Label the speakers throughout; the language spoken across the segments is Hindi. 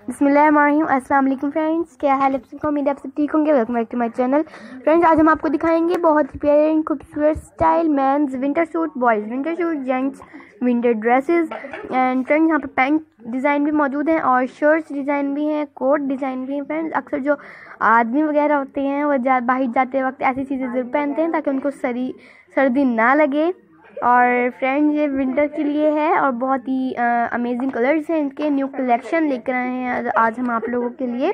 Speaker 1: अस्सलाम वालेकुम फ्रेंड्स, क्या हाल है सबको? उम्मीद आप सब ठीक होंगे। Welcome back to my channel. Friends, आज हम आपको दिखाएँगे बहुत ही प्यारे खूबसूरत style men's winter suit, boys winter suit, gents winter dresses. And friends, यहाँ पे पैंट डिज़ाइन भी मौजूद हैं और शर्ट्स डिज़ाइन भी हैं, कोट डिज़ाइन भी हैं। फ्रेंड्स, अक्सर जो आदमी वगैरह होते हैं, वो जा बाहर जाते वक्त ऐसी चीज़ें ज़रूर पहनते हैं ताकि उनको सरी, सर्दी ना लगे। और फ्रेंड्स ये विंटर के लिए है और बहुत ही अमेजिंग कलर्स हैं इनके। न्यू कलेक्शन लेकर आए हैं आज हम आप लोगों के लिए।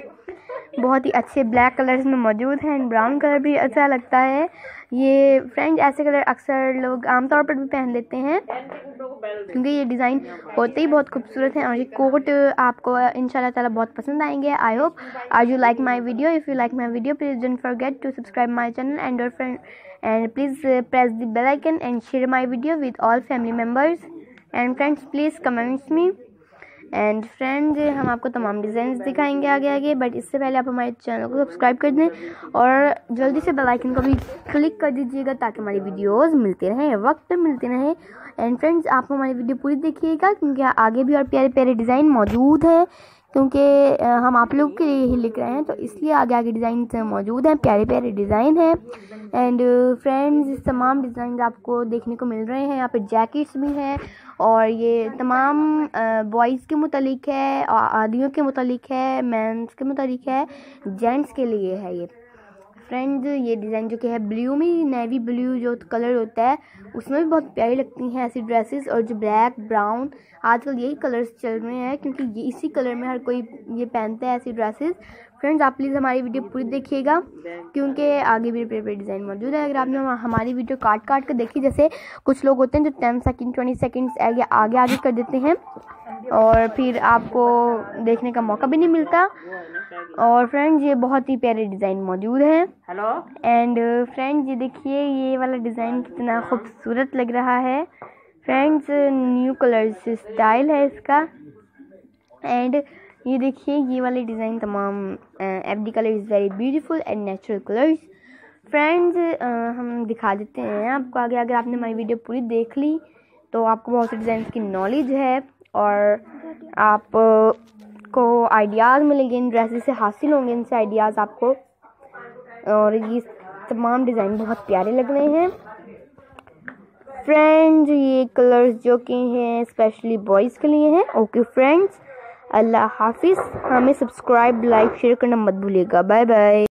Speaker 1: बहुत ही अच्छे ब्लैक कलर्स में मौजूद हैं एंड ब्राउन कलर भी अच्छा लगता है। ये फ्रेंड्स ऐसे कलर अक्सर लोग आमतौर पर भी पहन लेते हैं। क्योंकि ये डिज़ाइन होते ही बहुत खूबसूरत हैं और ये कोट आपको इन ताला बहुत पसंद आएँगे। I hope are you like my video if you like my video please don't forget to subscribe my channel and your friend please uh, press the bell icon and share my video with all family members and friends. Please comments me. And friend हम आपको तमाम डिज़ाइन दिखाएँगे आगे आगे बट इससे पहले आप हमारे चैनल को सब्सक्राइब कर दें और जल्दी से बेल आइकन को भी क्लिक कर दीजिएगा ताकि हमारी वीडियोस मिलते रहें, वक्त पर मिलते रहें। एंड फ्रेंड्स आप हमारी वीडियो पूरी देखिएगा, क्योंकि आगे भी और प्यारे प्यारे डिज़ाइन मौजूद है। क्योंकि हम आप लोग के लिए ही लिख रहे हैं तो इसलिए आगे आगे डिज़ाइन मौजूद हैं प्यारे प्यारे डिज़ाइन हैं। एंड फ्रेंड्स इस तमाम डिज़ाइन आपको देखने को मिल रहे हैं यहाँ पे जैकेट्स भी हैं और ये तमाम बॉयज़ के मतलब है आदियों के मुतलिक है मैंस के मतलब है जेंट्स के लिए है ये। फ्रेंड, ये डिज़ाइन जो कि है ब्लू में नेवी ब्लू जो कलर होता है, उसमें भी बहुत प्यारी लगती हैं ऐसी ड्रेसेस और जो ब्लैक, ब्राउन, आजकल यही कलर्स चल रहे हैं क्योंकि ये इसी कलर में हर कोई ये पहनता है ऐसी ड्रेसेस। फ्रेंड्स, आप प्लीज़ हमारी वीडियो पूरी देखिएगा, क्योंकि आगे भी पेपर डिज़ाइन मौजूद है। अगर आपने हमारी वीडियो काट काट कर देखी, जैसे कुछ लोग होते हैं जो टेन सेकेंड, ट्वेंटी सेकेंड्स आगे आगे कर देते हैं और फिर आपको देखने का मौका भी नहीं मिलता। और फ्रेंड्स ये बहुत ही प्यारे डिज़ाइन मौजूद हैं। हेलो एंड फ्रेंड्स ये देखिए ये वाला डिज़ाइन कितना खूबसूरत लग रहा है। फ्रेंड्स न्यू कलर स्टाइल है इसका। एंड ये देखिए ये वाले डिज़ाइन तमाम F D colour is very beautiful and natural colours friends हम दिखा देते हैं आपको आगे। अगर आपने हमारी वीडियो पूरी देख ली तो आपको बहुत से डिज़ाइन की नॉलेज है। और आप को आइडियाज़ मिलेंगे, इन ड्रेसेस से हासिल होंगे, इनसे आइडियाज़ आपको। और ये तमाम डिज़ाइन बहुत प्यारे लग रहे हैं। फ्रेंड्स ये कलर्स जो कि हैं स्पेशली बॉयज़ के लिए हैं। ओके फ्रेंड्स अल्लाह हाफिज़। हमें सब्सक्राइब लाइक शेयर करना मत भूलिएगा। Bye bye